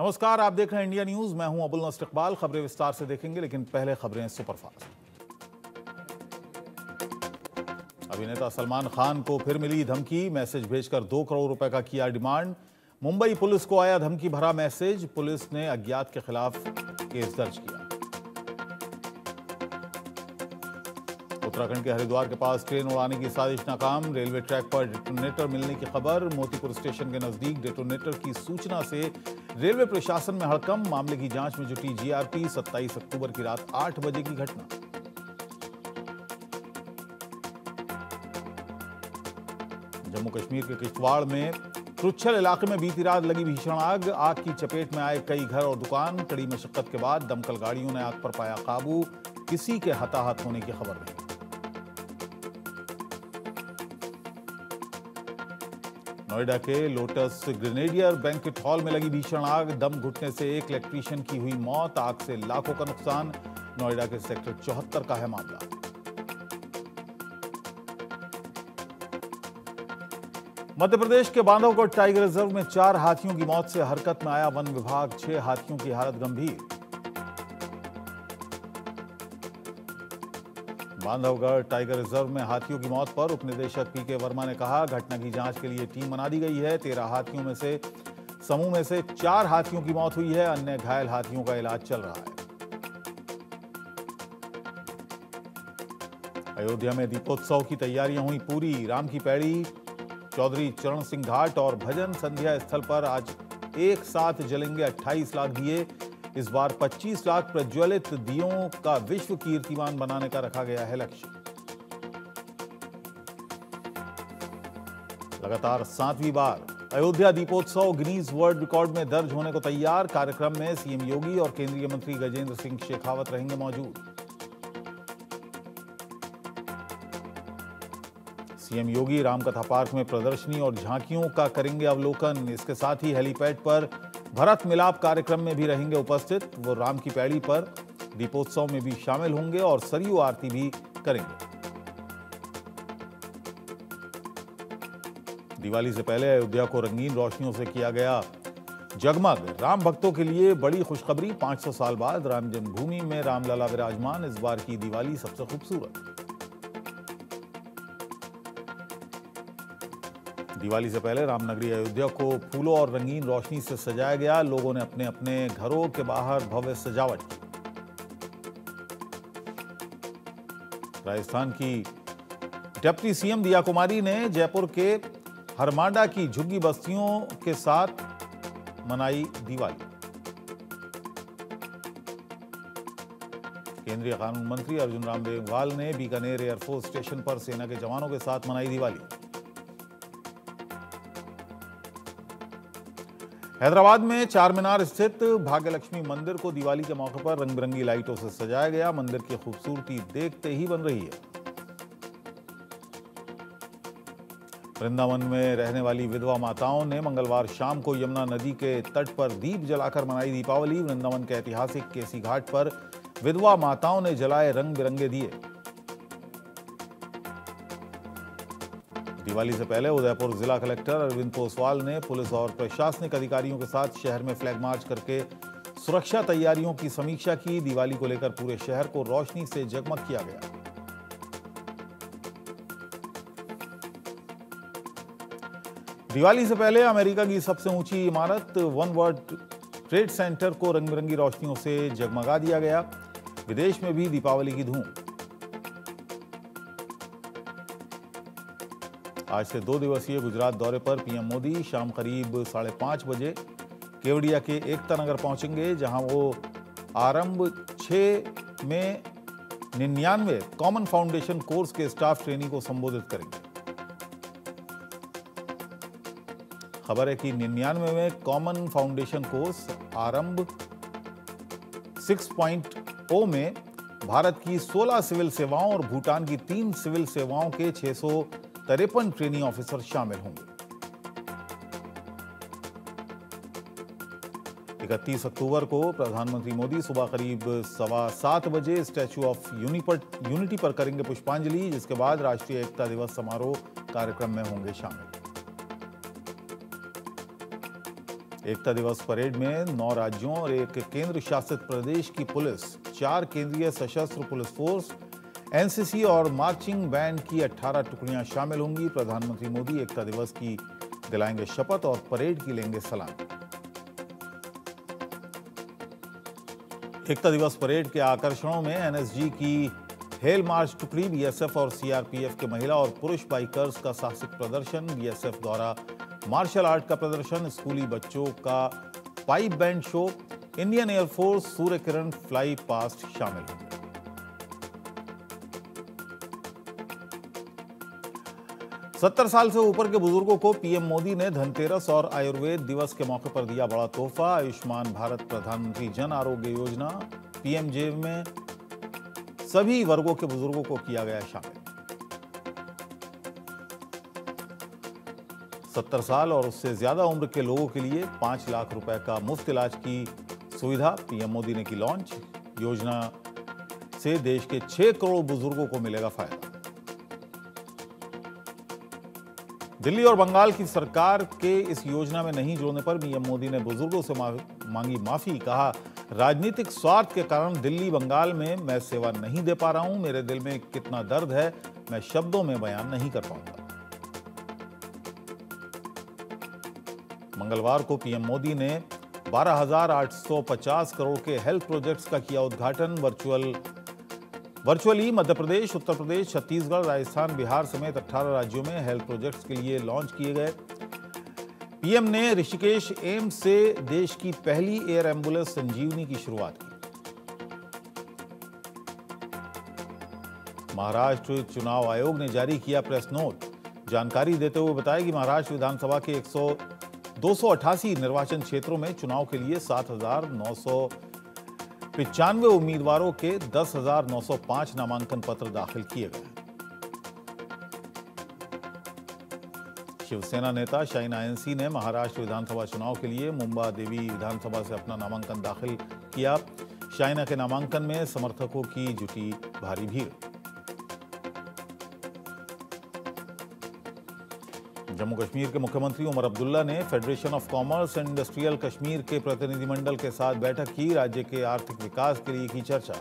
नमस्कार, आप देख रहे हैं इंडिया न्यूज़। मैं हूँ अबुल इकबाल। खबरें विस्तार से देखेंगे, लेकिन पहले खबरें सुपरफास्ट। अभिनेता सलमान खान को फिर मिली धमकी। मैसेज भेजकर दो करोड़ रुपए का किया डिमांड। मुंबई पुलिस को आया धमकी भरा मैसेज। पुलिस ने अज्ञात के खिलाफ केस दर्ज किया। उत्तराखंड के हरिद्वार के पास ट्रेन उड़ाने की साजिश नाकाम। रेलवे ट्रैक पर डेटोनेटर मिलने की खबर। मोतीपुर स्टेशन के नज़दीक डेटोनेटर की सूचना से रेलवे प्रशासन में हड़कम मामले की जाँच में जुटी जीआरपी 27 अक्टूबर की रात 8 बजे की घटना। जम्मू कश्मीर के किश्तवाड़ में क्रुच्छल इलाके में बीती रात लगी भीषण आग। आग की चपेट में आए कई घर और दुकान। कड़ी मशक्कत के बाद दमकल गाड़ियों ने आग पर पाया काबू। किसी के हताहत होने की खबर नहीं। नोएडा के लोटस ग्रेनेडियर बैंकेट हॉल में लगी भीषण आग। दम घुटने से एक इलेक्ट्रीशियन की हुई मौत, आग से लाखों का नुकसान। नोएडा के सेक्टर चौहत्तर का है मामला। मध्य प्रदेश के बांधवगढ़ टाइगर रिज़र्व में चार हाथियों की मौत से हरकत में आया वन विभाग। छह हाथियों की हालत गंभीर। बांधवगढ़ टाइगर रिज़र्व में हाथियों की मौत पर उपनिदेशक पी के वर्मा ने कहा, घटना की जाँच के लिए टीम बना दी गई है। तेरह हाथियों में से, समूह में से चार हाथियों की मौत हुई है, अन्य घायल हाथियों का इलाज चल रहा है। अयोध्या में दीपोत्सव की तैयारियाँ हुई पूरी। राम की पैड़ी, चौधरी चरण सिंह घाट और भजन संध्या स्थल पर आज एक साथ जलेंगे 28 लाख दिए। इस बार 25 लाख प्रज्वलित दियों का विश्व कीर्तिमान बनाने का रखा गया है लक्ष्य। लगातार सातवीं बार Ayodhya Deepotsav Guinness world record में दर्ज होने को तैयार। कार्यक्रम में सीएम योगी और केंद्रीय मंत्री गजेंद्र सिंह शेखावत रहेंगे मौजूद। सीएम योगी रामकथा पार्क में प्रदर्शनी और झांकियों का करेंगे अवलोकन। इसके साथ ही हेलीपैड पर भरत मिलाप कार्यक्रम में भी रहेंगे उपस्थित। वो राम की पैड़ी पर दीपोत्सव में भी शामिल होंगे और सरयू आरती भी करेंगे। दिवाली से पहले अयोध्या को रंगीन रोशनियों से किया गया जगमग। राम भक्तों के लिए बड़ी खुशखबरी। 500 साल बाद राम जन्मभूमि में रामलला विराजमान। इस बार की दिवाली सबसे खूबसूरत। दिवाली से पहले रामनगरी अयोध्या को फूलों और रंगीन रोशनी से सजाया गया। लोगों ने अपने अपने घरों के बाहर भव्य सजावट की। राजस्थान की डिप्टी सीएम दिया कुमारी ने जयपुर के हरमांडा की झुग्गी बस्तियों के साथ मनाई दिवाली। केंद्रीय कानून मंत्री अर्जुन राम मेघवाल ने बीकानेर एयरफोर्स स्टेशन पर सेना के जवानों के साथ मनाई दिवाली। हैदराबाद में चार मीनार स्थित भाग्यलक्ष्मी मंदिर को दिवाली के मौके पर रंग बिरंगी लाइटों से सजाया गया। मंदिर की खूबसूरती देखते ही बन रही है। वृंदावन में रहने वाली विधवा माताओं ने मंगलवार शाम को यमुना नदी के तट पर दीप जलाकर मनाई दीपावली। वृंदावन के ऐतिहासिक केसी घाट पर विधवा माताओं ने जलाए रंग बिरंगे दिए। दिवाली से पहले उदयपुर जिला कलेक्टर अरविंद पोसवाल ने पुलिस और प्रशासनिक अधिकारियों के साथ शहर में फ्लैग मार्च करके सुरक्षा तैयारियों की समीक्षा की। दिवाली को लेकर पूरे शहर को रोशनी से जगमग किया गया। दिवाली से पहले अमेरिका की सबसे ऊँची इमारत वन वर्ल्ड ट्रेड सेंटर को रंग बिरंगी रोशनियों से जगमगा दिया गया। विदेश में भी दीपावली की धूम। आज से दो दिवसीय गुजरात दौरे पर पीएम मोदी शाम करीब साढ़े पाँच बजे केवड़िया के एकता नगर पहुँचेंगे, जहाँ वो आरंभ छह में निन्यानवे कॉमन फाउंडेशन कोर्स के स्टाफ ट्रेनिंग को संबोधित करेंगे। खबर है कि निन्यानवे में कॉमन फाउंडेशन कोर्स आरंभ 6.0 में भारत की 16 सिविल सेवाओं और भूटान की तीन सिविल सेवाओं के छह सौ तिरपन ट्रेनिंग ऑफिसर शामिल होंगे। 31 अक्टूबर को प्रधानमंत्री मोदी सुबह करीब सवा सात बजे स्टैच्यू ऑफ़ यूनिटी पर करेंगे पुष्पांजलि, जिसके बाद राष्ट्रीय एकता दिवस समारोह कार्यक्रम में होंगे शामिल। एकता दिवस परेड में नौ राज्यों और एक केंद्र शासित प्रदेश की पुलिस, चार केंद्रीय सशस्त्र पुलिस फोर्स एनसीसी और मार्चिंग बैंड की 18 टुकड़ियाँ शामिल होंगी। प्रधानमंत्री मोदी एकता दिवस की दिलाएँगे शपथ और परेड की लेंगे सलाम। एकता दिवस परेड के आकर्षणों में एनएसजी की हेल मार्च टुकड़ी, बीएसएफ और सीआरपीएफ के महिला और पुरुष बाइकर्स का साहसिक प्रदर्शन, बीएसएफ द्वारा मार्शल आर्ट का प्रदर्शन, स्कूली बच्चों का pipe band show, Indian air force Surya Kiran fly past शामिल होंगे। सत्तर साल से ऊपर के बुज़ुर्गों को पीएम मोदी ने धनतेरस और आयुर्वेद दिवस के मौके पर दिया बड़ा तोहफा। आयुष्मान भारत प्रधानमंत्री जन आरोग्य योजना पीएमजे में सभी वर्गों के बुज़ुर्गों को किया गया शामिल। सत्तर साल और उससे ज़्यादा उम्र के लोगों के लिए पाँच लाख रुपए का मुफ़्त इलाज की सुविधा पीएम मोदी ने की लॉन्च। योजना से देश के छह करोड़ बुज़ुर्गों को मिलेगा फ़ायदा। दिल्ली और बंगाल की सरकार के इस योजना में नहीं जोड़ने पर पीएम मोदी ने बुज़ुर्गों से मांगी माफ़ी। कहा राजनीतिक स्वार्थ के कारण दिल्ली बंगाल में मैं सेवा नहीं दे पा रहा हूँ। मेरे दिल में कितना दर्द है मैं शब्दों में बयान नहीं कर पाऊँगा। मंगलवार को पीएम मोदी ने 12,850 करोड़ के हेल्थ प्रोजेक्ट्स का किया उद्घाटन। वर्चुअल वर्चुअली मध्य प्रदेश, उत्तर प्रदेश, छत्तीसगढ़, राजस्थान, बिहार समेत 18 राज्यों में हेल्थ प्रोजेक्ट्स के लिए लॉन्च किए गए। पीएम ने ऋषिकेश एम्स से देश की पहली एयर एंबुलेंस संजीवनी की शुरुआत की। महाराष्ट्र चुनाव आयोग ने जारी किया प्रेस नोट जानकारी देते हुए बताया कि महाराष्ट्र विधानसभा के 100 288 निर्वाचन क्षेत्रों में चुनाव के लिए सात हज़ार नौ सौ पिचानवे उम्मीदवारों के 10,905 नामांकन पत्र दाखिल किए गए शिवसेना नेता शाइन आयनसी ने महाराष्ट्र विधानसभा चुनाव के लिए मुंबा देवी विधानसभा से अपना नामांकन दाखिल किया। शाइना के नामांकन में समर्थकों की जुटी भारी भीड़। जम्मू कश्मीर के मुख्यमंत्री उमर अब्दुल्ला ने federation of commerce and industrial Kashmir के प्रतिनिधिमंडल के साथ बैठक की, राज्य के आर्थिक विकास के लिए की चर्चा।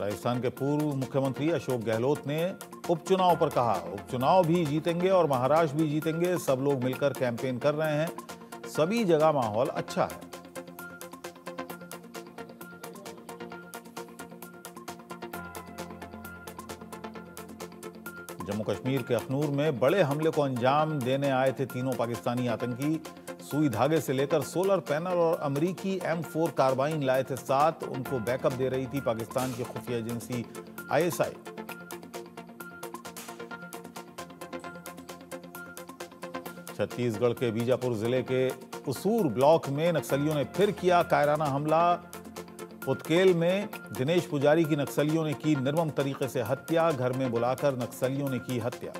राजस्थान के पूर्व मुख्यमंत्री अशोक गहलोत ने उपचुनाव पर कहा, उपचुनाव भी जीतेंगे और महाराष्ट्र भी जीतेंगे, सब लोग मिलकर कैंपेन कर रहे हैं, सभी जगह माहौल अच्छा है। कश्मीर के अखनूर में बड़े हमले को अंजाम देने आए थे तीनों पाकिस्तानी आतंकी। सुई धागे से लेकर सोलर पैनल और अमरीकी एम फोर कार्बाइन लाए थे साथ उनको बैकअप दे रही थी पाकिस्तान की खुफिया एजेंसी आईएसआई। छत्तीसगढ़ के बीजापुर ज़िले के उसूर ब्लॉक में नक्सलियों ने फिर किया कायराना हमला। उत्केल में दिनेश पुजारी की नक्सलियों ने की निर्मम तरीके से हत्या, घर में बुलाकर नक्सलियों ने की हत्या।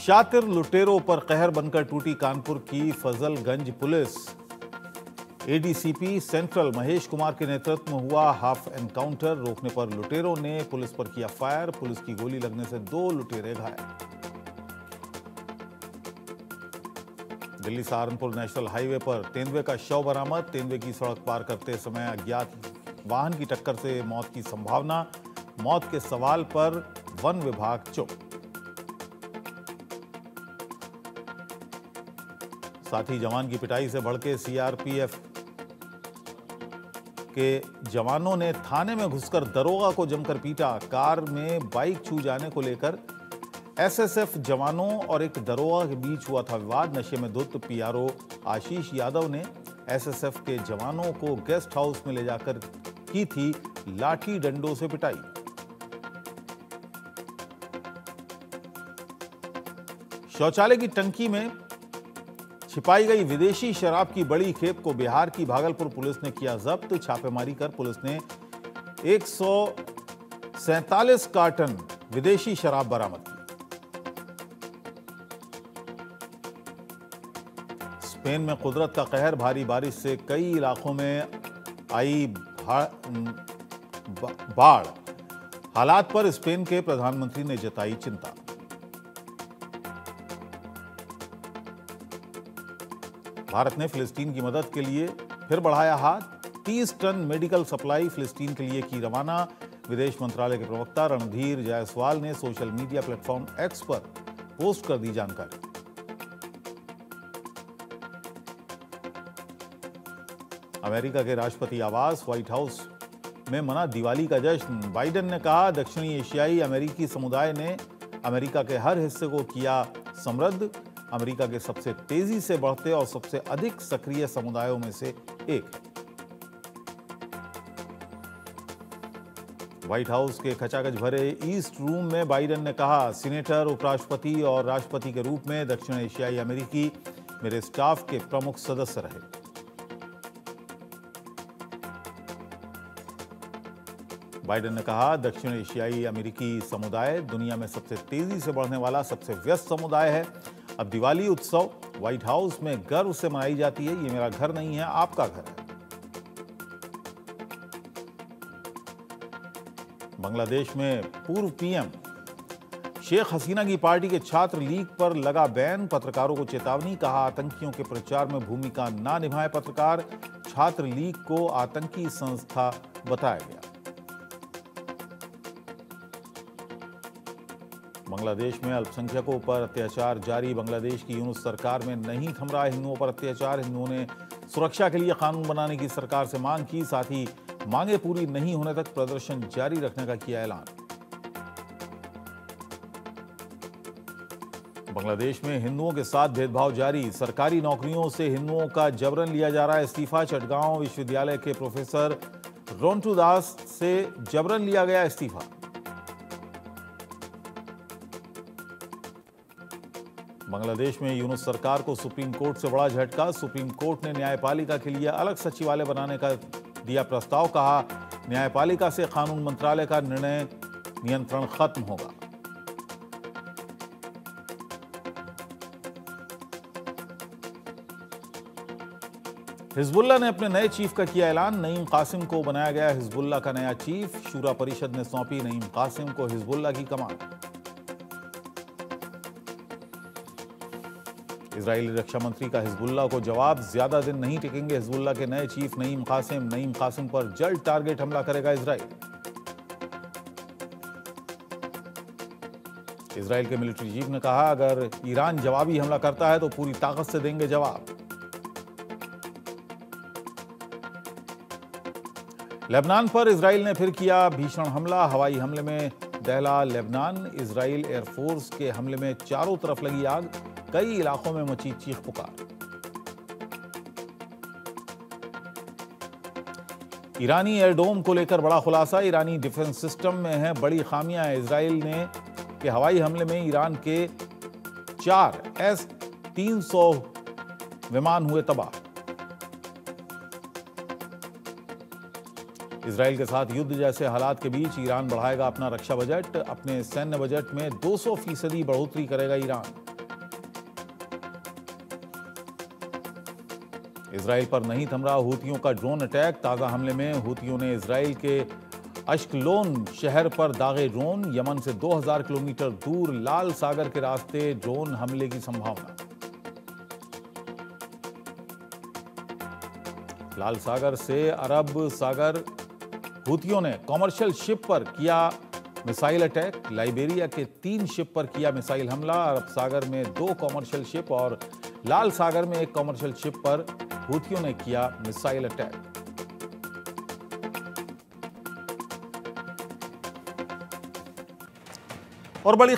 शातिर लुटेरों पर कहर बनकर टूटी कानपुर की Fazalganj police. ADCP central Mahesh Kumar के नेतृत्व में हुआ हाफ़ एनकाउंटर, रोकने पर लुटेरों ने पुलिस पर किया फायर, पुलिस की गोली लगने से दो लुटेरे घायल। दिल्ली सहारनपुर नेशनल हाईवे पर तेंदुए का शव बरामद। तेंदुए की सड़क पार करते समय अज्ञात वाहन की टक्कर से मौत की संभावना। मौत के सवाल पर वन विभाग चुप। साथी, जवान की पिटाई से भड़के सीआरपीएफ के जवानों ने थाने में घुसकर दरोगा को जमकर पीटा। कार में बाइक छू जाने को लेकर एसएसएफ जवानों और एक दरोगा के बीच हुआ था विवाद। नशे में धुत पीआरओ आशीष यादव ने एसएसएफ के जवानों को गेस्ट हाउस में ले जाकर की थी लाठी डंडों से पिटाई। शौचालय की टंकी में छिपाई गई विदेशी शराब की बड़ी खेप को बिहार की भागलपुर पुलिस ने किया जब्त। छापेमारी कर पुलिस ने एक सौ सैंतालीस कार्टन विदेशी शराब बरामद स्पेन में कुदरत का कहर भारी बारिश से कई इलाकों में आई बाढ़। हालात पर स्पेन के प्रधानमंत्री ने जताई चिंता। भारत ने फिलिस्तीन की मदद के लिए फिर बढ़ाया हाथ। 30 टन मेडिकल सप्लाई फिलिस्तीन के लिए की रवाना। विदेश मंत्रालय के प्रवक्ता रणधीर जायसवाल ने सोशल मीडिया प्लेटफॉर्म एक्स पर पोस्ट कर दी जानकारी। अमेरिका के राष्ट्रपति आवास, व्हाइट हाउस में मना दिवाली का जश्न। बाइडेन ने कहा, दक्षिणी एशियाई अमेरिकी समुदाय ने अमेरिका के हर हिस्से को किया समृद्ध। अमेरिका के सबसे तेज़ी से बढ़ते और सबसे अधिक सक्रिय समुदायों में से एक व्हाइट हाउस के खचाखच भरे ईस्ट रूम में बाइडेन ने कहा, सीनेटर, उपराष्ट्रपति और राष्ट्रपति के रूप में दक्षिण एशियाई अमेरिकी मेरे स्टाफ के प्रमुख सदस्य रहे। बाइडेन ने कहा, दक्षिण एशियाई अमेरिकी समुदाय दुनिया में सबसे तेज़ी से बढ़ने वाला, सबसे व्यस्त समुदाय है। अब दिवाली उत्सव, व्हाइट हाउस में गर्व से मनाई जाती है। ये मेरा घर नहीं है, आपका घर है। बांग्लादेश में पूर्व पीएम शेख हसीना की पार्टी के छात्र लीग पर लगा बैन। पत्रकारों को चेतावनी, कहा, आतंकियों के प्रचार में भूमिका ना निभाए पत्रकार। छात्र लीग को आतंकी संस्था बताया गया। बांग्लादेश में अल्पसंख्यकों पर अत्याचार जारी। बांग्लादेश की यूनुस सरकार में नहीं थम रहा हिंदुओं पर अत्याचार। हिंदुओं ने सुरक्षा के लिए कानून बनाने की सरकार से मांग की, साथ ही मांगे पूरी नहीं होने तक प्रदर्शन जारी रखने का किया ऐलान। बांग्लादेश में हिंदुओं के साथ भेदभाव जारी। सरकारी नौकरियों से हिंदुओं का जबरन लिया जा रहा है इस्तीफा। चटगांव विश्वविद्यालय के प्रोफेसर रोन्टू दास से जबरन लिया गया इस्तीफा। बांग्लादेश में यूनुस सरकार को सुप्रीम कोर्ट से बड़ा झटका। सुप्रीम कोर्ट ने न्यायपालिका के लिए अलग सचिवालय बनाने का दिया प्रस्ताव कहा। न्यायपालिका से कानून मंत्रालय का निर्णय नियंत्रण खत्म होगा। हिजबुल्ला ने अपने नए चीफ का किया ऐलान। नईम कासिम को बनाया गया हिजबुल्ला का नया चीफ। शूरा परिषद ने सौंपी नईम कासिम को हिजबुल्ला की कमान। इसराइली रक्षा मंत्री का हिजबुल्ला को जवाब, ज़्यादा दिन नहीं टिकेंगे हिजबुल्ला के नए chief, Naim Qassem Naim Qassem पर जल्द टारगेट हमला करेगा इसराइल इसराइल के मिलिट्री चीफ ने कहा, अगर ईरान जवाबी हमला करता है तो पूरी ताकत से देंगे जवाब। लेबनान पर इसराइल ने फिर किया भीषण हमला। हवाई हमले में दहला लेबनान। इसराइल एयरफोर्स के हमले में चारों तरफ़ लगी आग। कई इलाकों में मची चीख पुकार। ईरानी एयरडोम को लेकर बड़ा खुलासा। ईरानी डिफेंस सिस्टम में है बड़ी खामियाँ। इसराइल ने के हवाई हमले में ईरान के चार एस 300 विमान हुए तबाह। इसराइल के साथ युद्ध जैसे हालात के बीच ईरान बढ़ाएगा अपना रक्षा बजट। अपने सैन्य बजट में 200 फ़ीसदी बढ़ोतरी करेगा ईरान। इसराइल पर नहीं थम रहा। हूतियों का ड्रोन अटैक, ताज़ा हमले में हूतियों ने इसराइल के अश्कलोन शहर पर दागे ड्रोन। यमन से 2000 किलोमीटर दूर लाल सागर के रास्ते ड्रोन हमले की संभावना। लाल सागर से अरब सागर, हूतियों ने कॉमर्शियल शिप पर किया मिसाइल अटैक। लाइबेरिया के तीन शिप पर किया मिसाइल हमला। अरब सागर में दो कॉमर्शियल शिप और लाल सागर में एक कॉमर्शियल शिप पर हूथियों ने किया मिसाइल अटैक। और बड़ी